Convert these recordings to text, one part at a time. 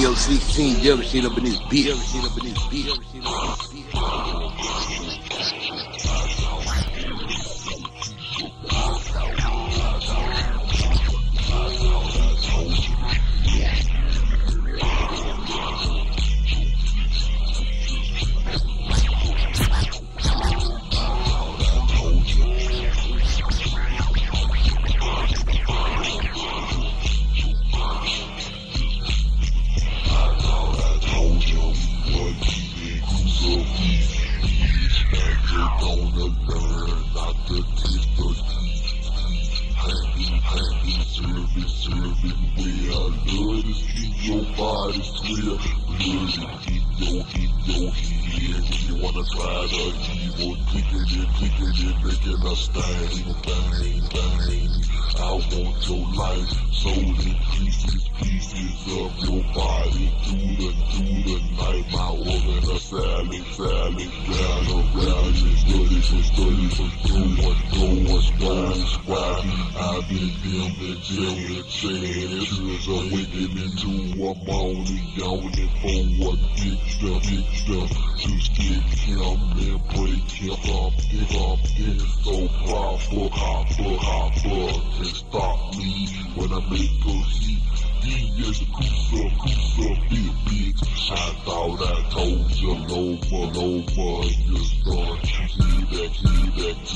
Studio 16, you ever seen up in this beat? You ever seen up in this beat?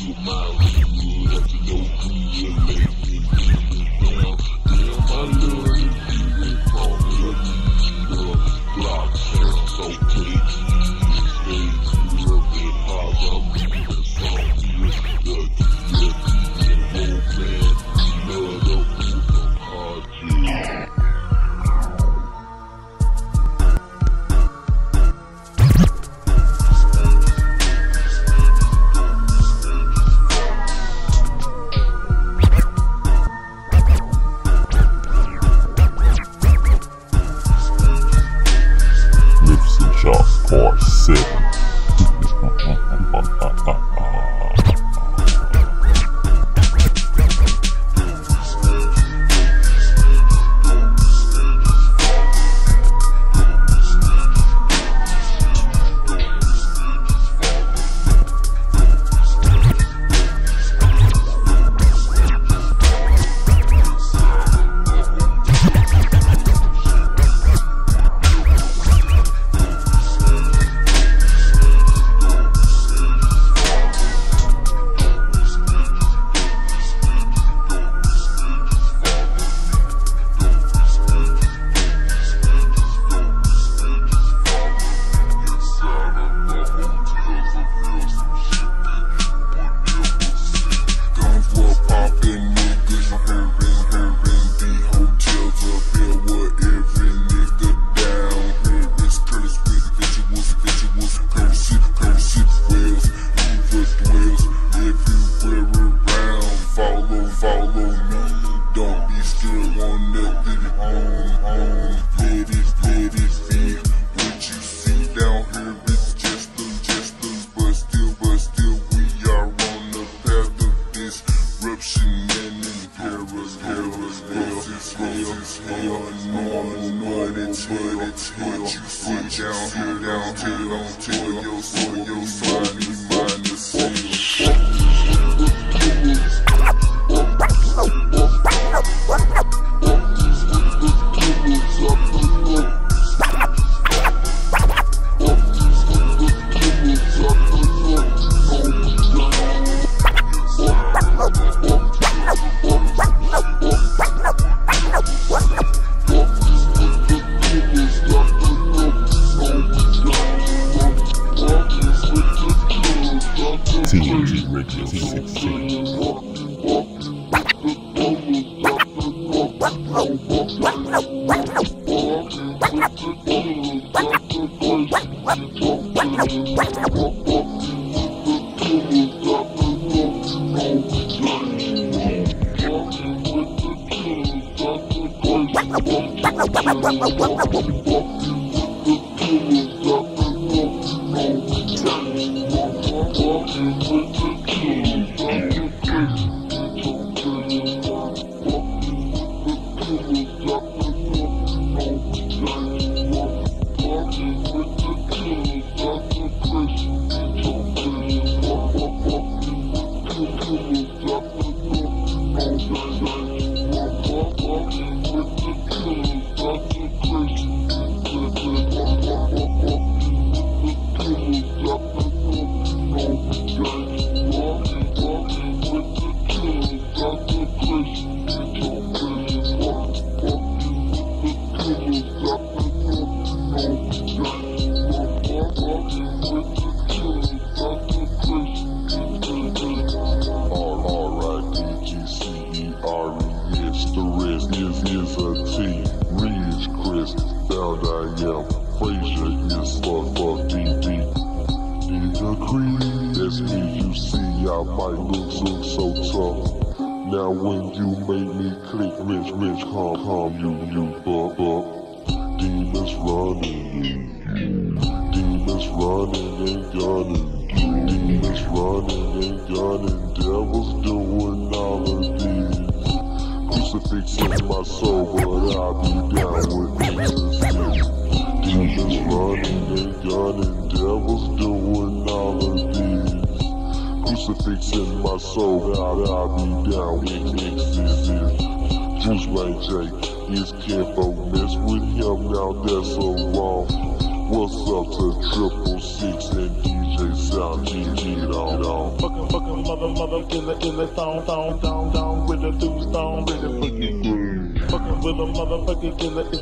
you.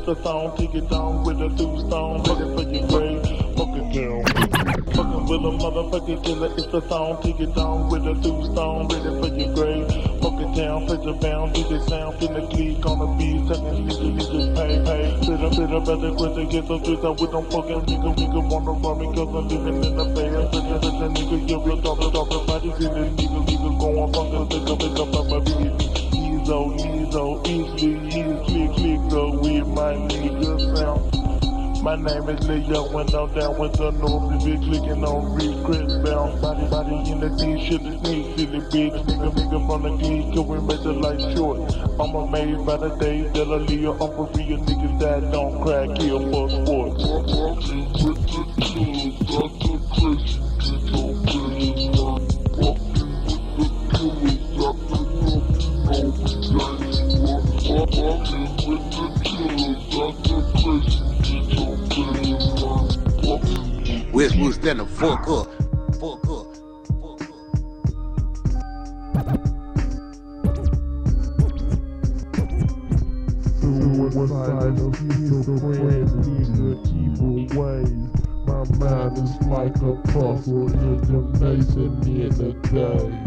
That's the song, take it down with a two stone. Fucking for your grave, fucking down. Fucking with a motherfucking killer, it's the song, take it down with a two stone. Ready for your grave, fucking down, fetch a bound, do the sound, finna click on the beat, second legally just pay, pay. Bitter, bitter, better, quicker, get some truth out with them fucking nigga, nigga, wanna run me, cause I'm living in a band. Bitter, bitter, nigga, you're a daughter, daughter, body's in the nigga, nigga, go on, fucking, pick up, pick up, I'm a biggie. So though, easy, though, it's the click, click though with my nigga sound. My name is Leo and I'm down with the north, bitch clicking on regrets bound. Body, body in the t-shirt, the sneak silly bitch, nigga, nigga from the geek, we make the life short. I'm amazed by the day, that I live, I'm for real niggas that don't crack, here for sports. Where's Bruce? Then the fuck up. Fuck up. Of evil friends and evil ways. My mind is like a puzzle in the maze at the end the day.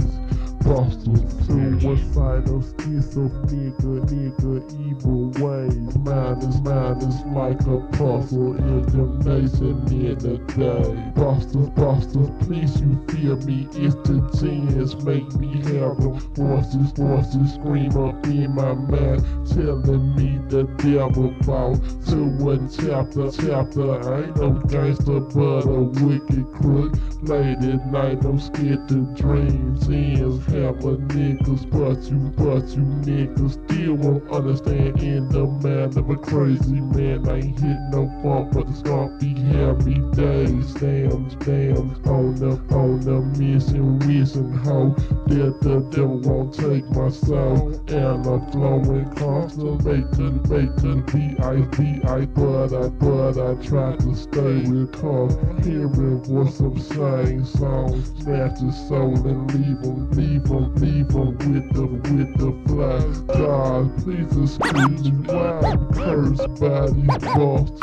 Apostle Suicidal, schizophrenic, nigga, evil ways? Mine is, mine is like a puzzle in the nation in the day. Busters, busters, please you feel me. It's the genius, make me have them forces Forces scream up in my mind Telling me the devil about to one chapter, chapter. I ain't no gangster but a wicked crook. Late at night I'm scared to dreams ends a niggas, but you, but you niggas still won't understand in the mind of a crazy man. I ain't hit no bump, but it's gonna be happy days. Damn, damn, on the, on the mission, wishing hope that the devil won't take my soul. And I'm flowing constant, making, B-I-B-I, but I, but I try to stay with calm, hearing voice of same songs, snatch his soul and leave him, leave leave him with the, with the fly. God, please excuse me, I'm cursed bastards.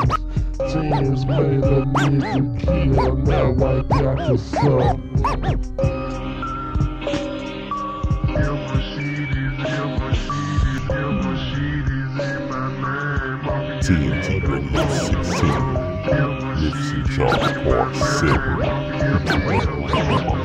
Tens made a nigga kill, now I got to. TNT Radio 16. Nipsey Charles Part 7.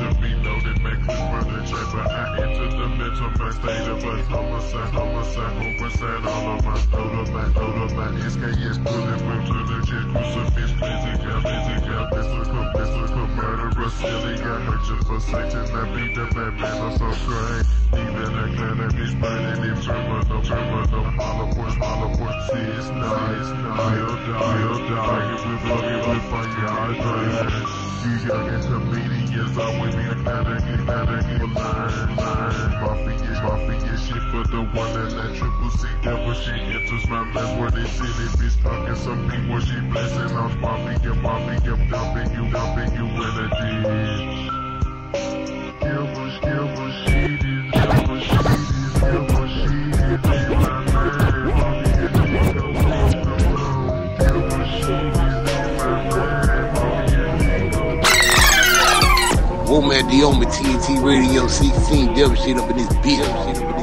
The stranger, be loaded, make for the chamber. I enter the mind state of a homicide, homicide, homicide, all of my total, my total, my SKS, pulling from to the jet, crucifix, physical, physical, physical, physical, murderer, silly, I hurt you for Satan, I be the bad man, I'm so crazy. Even a kind of bitch, burning in terminal, terminal, hollow points, hollow points, see, it's nice, nice, die, you'll die. If we it, we fuck it, I die. You young intermediates, I'm with me, I gotta get, gotta get line, line. Mafia, mafia shit for the one and that triple C devil shit enters my mess where they see they bitch talking some people she blessing off mafia, mafia, dumping you, dumping you in a ditch. Devil, devil shit is, devil shit is, devil shit is Womacc da Omen TNT Radio 16, devil. Shit up in this bitch.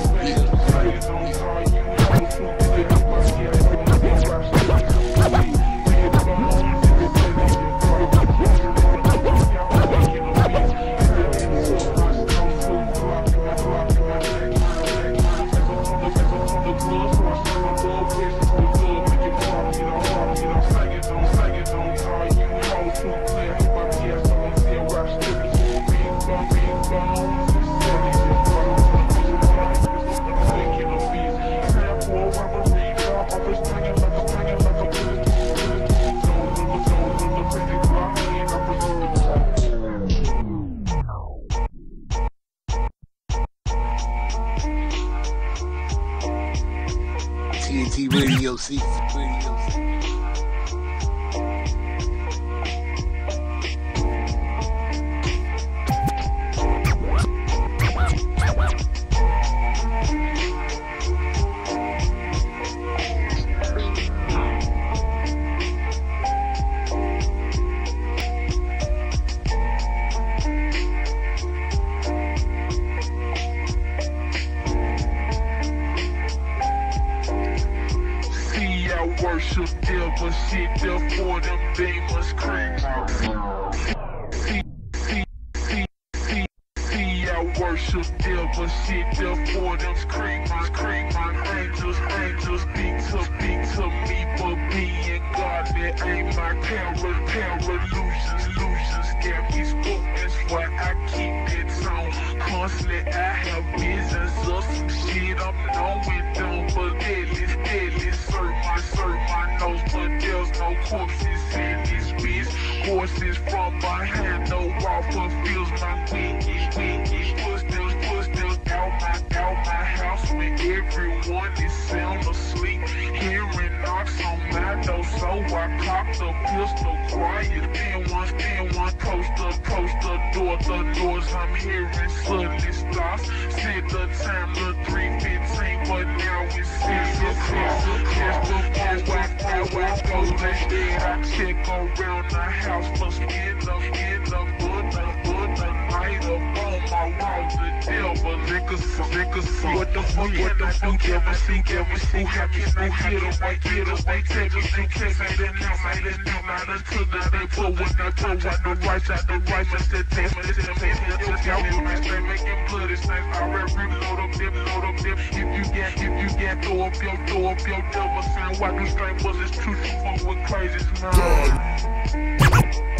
TNT What the fuck, what the fuck, ever think, ever who hit em, I take us, they take us, they now, I didn't know, until they pull when I pull, I the rights, I the rights, I said, taste, I said, taste, I took out rumors, they making blood, it's like, I read, reload them, dip, load them, dip, if you get, if you get, throw up your, throw up your double sign, why do strangers, it's true, you fuck with crazy, man.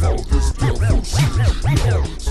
Now this devil, she,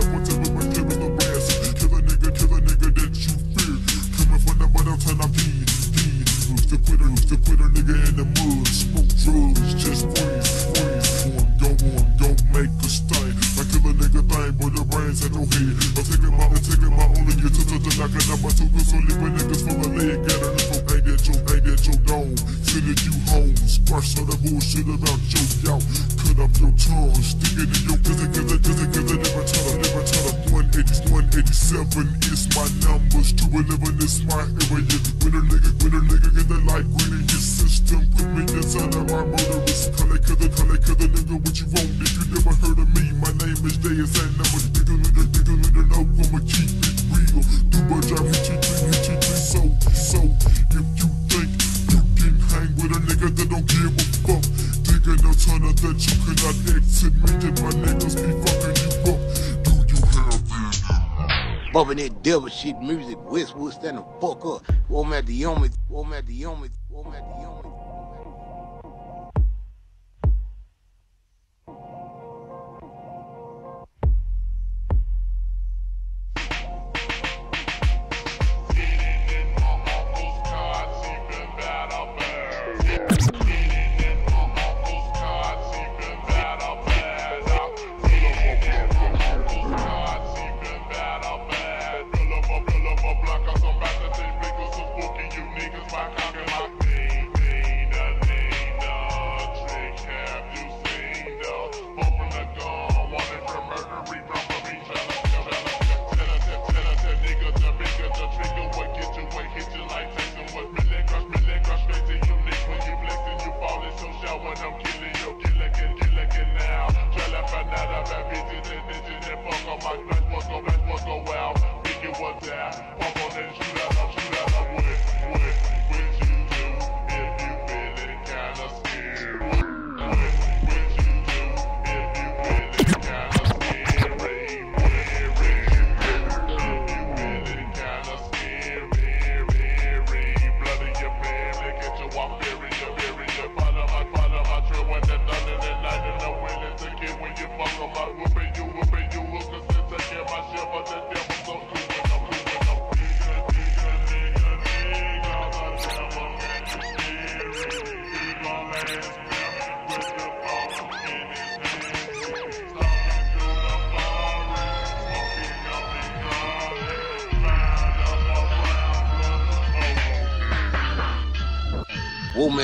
devil Woman at the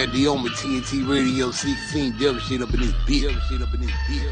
Randy Omen, TNT Radio 16, Devil shit up in this beat. Devil shit up in this beat.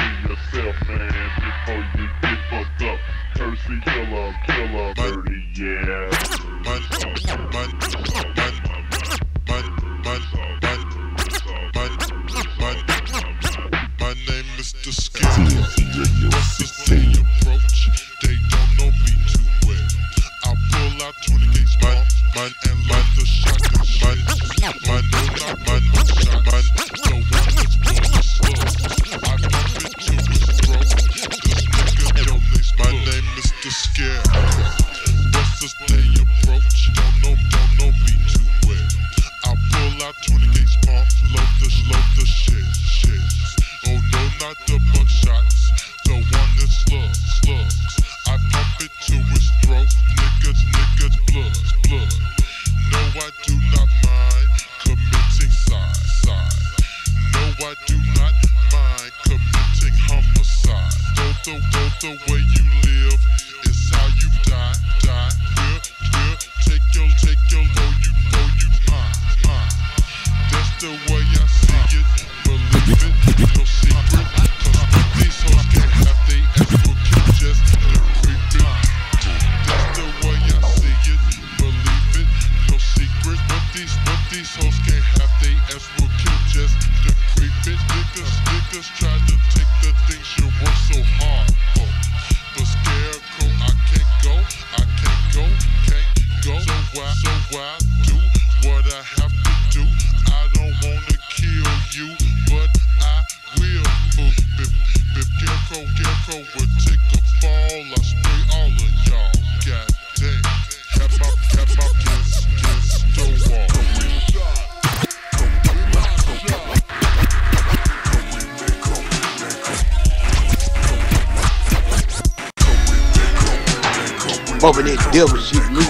to yourself, man, before you get fucked up. Cursey killer, killer, dirty, yeah. Deus te.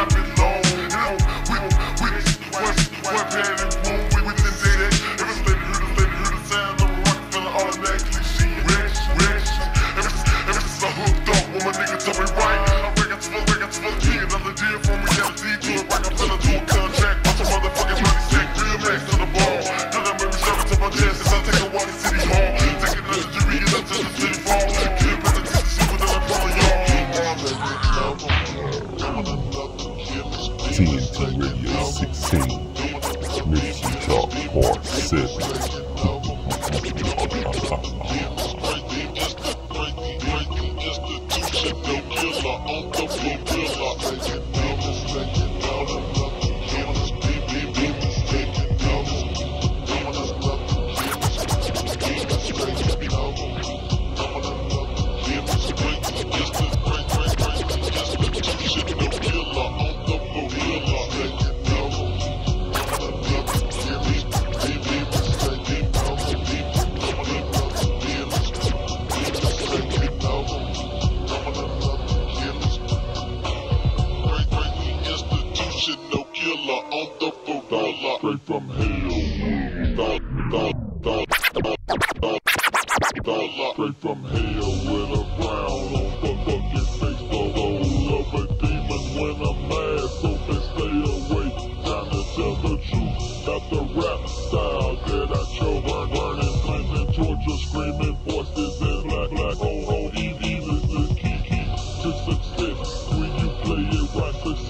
weapons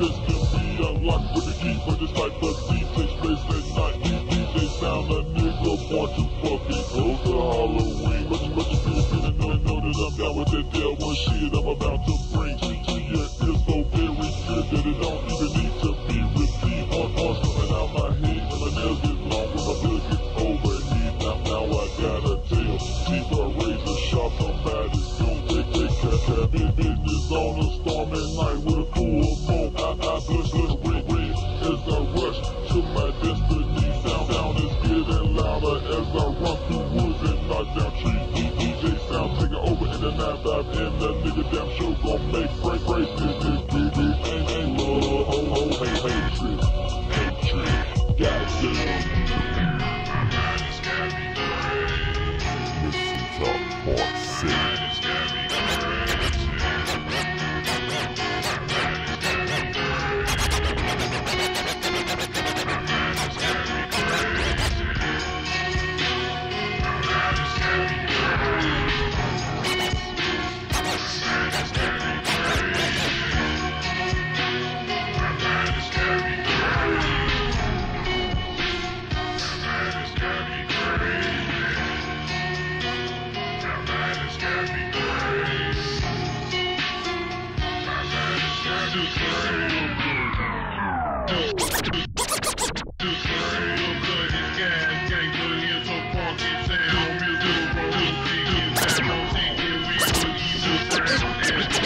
be unlocked with the key, but it's like the thief takes place at night. DJ sound a nigga born to fucking close to Halloween. Much, much fear, feeling, know, know that I'm down with that devil shit I'm about to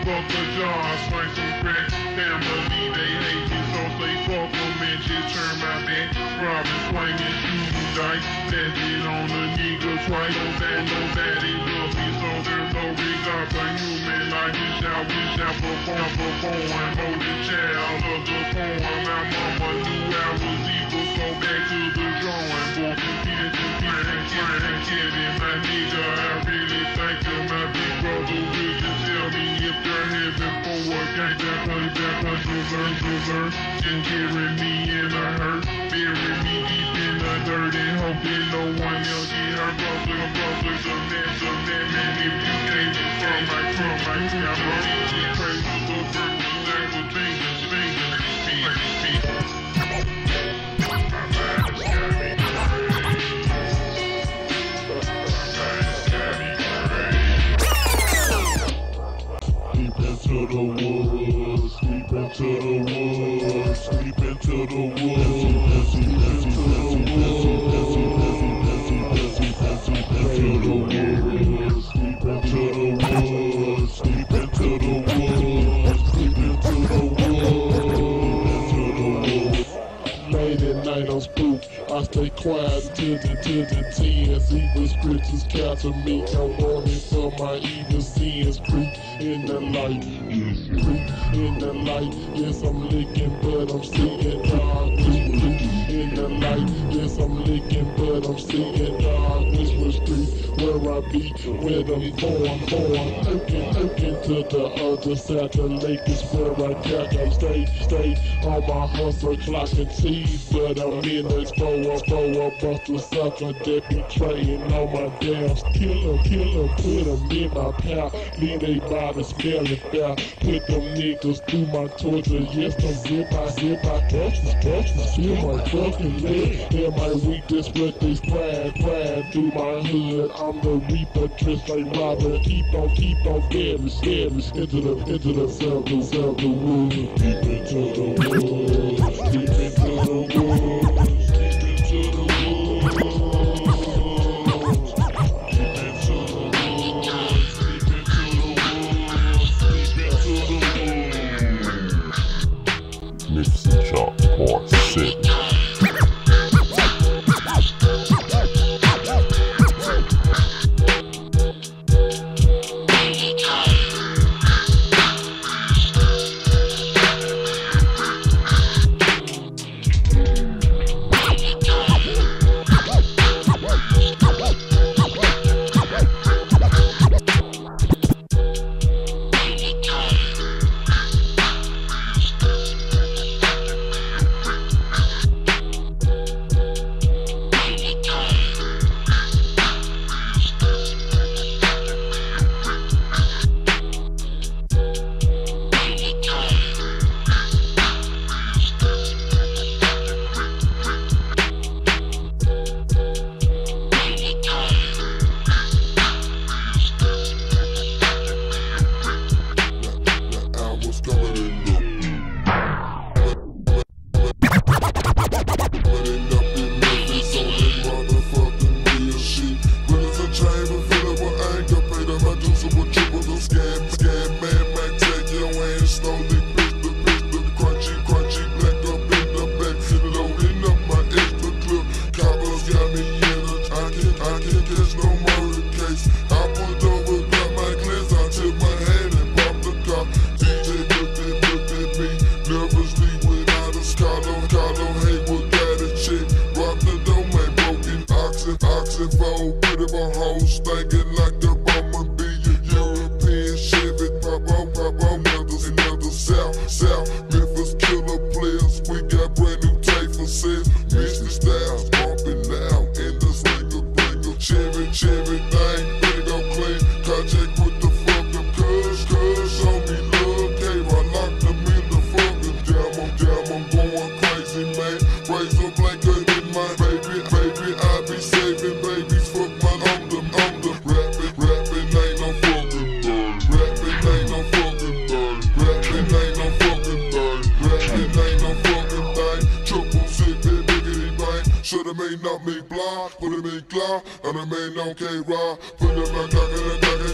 Fuck the jaw, swing some crack. Family, they hate me, so say fuck them and just turn my back. Robbing, swinging, shooting dice. That's it on a nigga twice. No that, no that, it love me, so there's no regard for human life. We shall, we shall perform, perform. Molded child of the poem. My mama knew I was evil, so back to the drawing board. Kid, kid, kid, kid, and my nigga, I really for a gang back, play back, play to learn, to learn. Just carry me in a hurt, bury me deep in the dirt, and that no one else get. Brother, brother, the man, the man, man, if you came from my, from my, I'm crazy, crazy, the birthday, that fingers, fingers, fingers, fingers. Into the woods, deep into the woods, deep into the woods, till the till the tens. Evil scriptures capture me. I'm wanting for my evil sins. Creep in the light. Creep in the light. Yes, I'm licking, but I'm seeing dark. Creep, in the light. Yes, I'm licking, but I'm seeing dark. This was street where I be, where I'm born, born. Looking, looking to the other side. The lake is where I got to stay, stay on my hustle clock and tease. But I'm in this for a for a sucker that be trading on my dams. Kill 'em, kill 'em, put 'em in my path. Leave they body smelling foul. Put them niggas through my torture. Yes, I'm zip, I zip, I touches, touches. Feel my fucking leg. Am I weak? That's what they pride, pride through my hood. I'm the reaper, just like Robin. Keep on, keep on, scary, scary. Into the, into the cell, the cell, the woods. Deep into the woods. Deep into the woods. Not me blind, put him in claw, and I made no K-Rod. Put him in in the cock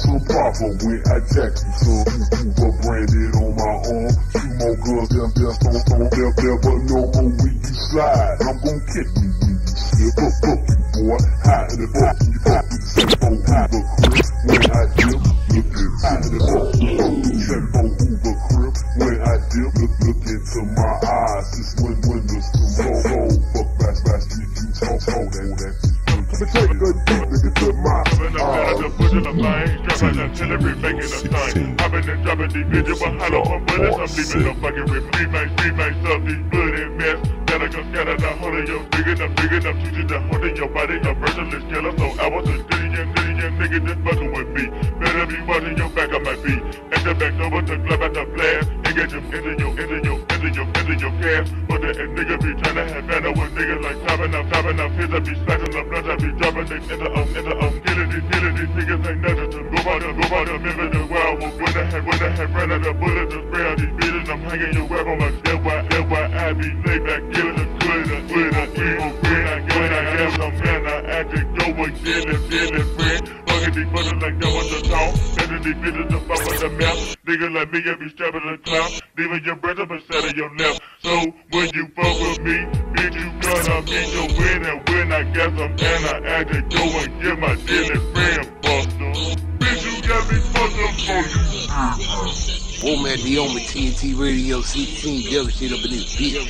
some proper when I jack you. You, you were branded on my arm. Two more guns, them, them, don't, don't, they'll never know when you slide. I'm gon' kick you when you slip. Fuck, fuck you, boy. Hot in the fuck you, fuck you, dip, look at hot in the fuck you, fuck dropping artillery, making a sign. Hopping and dropping these bitches up on bullets. I'm leaving no fucking with three man, up these bloody mess. Gotta go scatter the whole of your big enough, big enough, teaching the whole of your body, your breath up inside of your. So when you fuck with me, bitch, you gonna your win. And when I got some and I had to go and get my dealing friend buster. Bitch, you got me fucked up for you. At the Omen TNT Radio 16 devil. Shit up in this bitch.